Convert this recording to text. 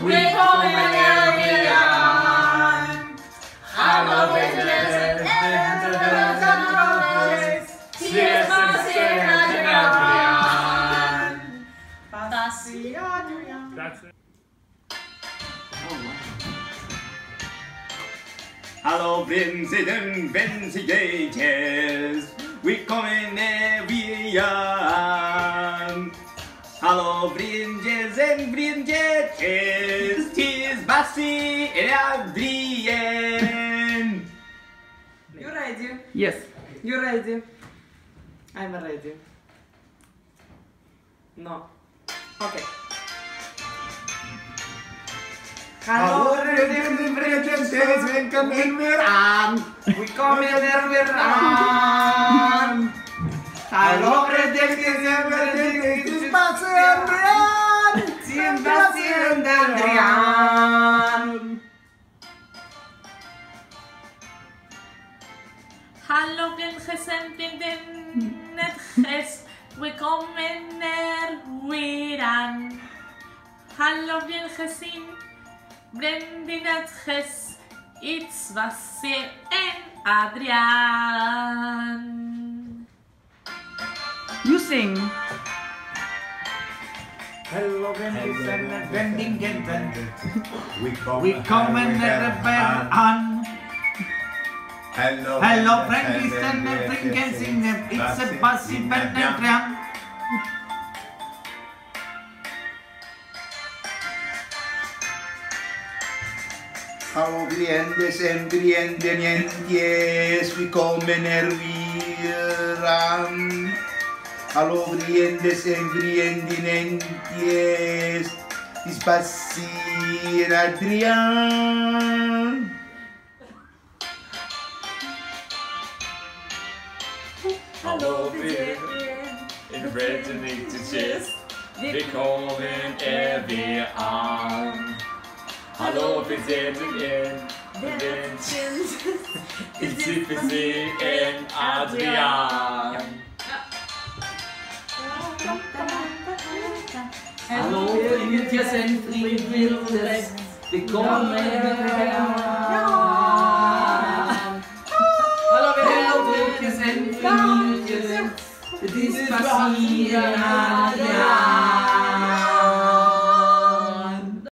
Willkommen Adrian. Hallo Vincent. Grazie. Hallo Vincent, Vincent, willkommen Adrian. Hallo Brinjes and Brinjes, tis Bassie and Adrien. You ready? Yes. You ready? I'm ready. No. Okay. Hallo, Brinjes, welcome Adrian. we come in there, we're on. Hallo, tis Bassie and Adrian. Sebastian Adrian. Hallo Vincent, Vincent, willkommen Adrian. Hallo Vincent, Vincent, it's Vassi and Adrian. You sing. Hello, Vincent, Vincent, We we come in the on. Hello, Hello, Frankenstein, Frankenstein, it's a Bassie Adrian. Hallo vriendes en vriendenientes, we komen er weer aan. Hallo vriendes en vriendinentjes, is Bassie en Adriaan. Hallo in de Brendanetjes. Willkommen Adrian. Hallo Vincent in Vincent. It's Vincent and Adrian. Hallo, vriendjes en vriendjes. Willkommen Adrian. Hallo, vriendjes en vriendjes. Het is Bassie en Adriaan.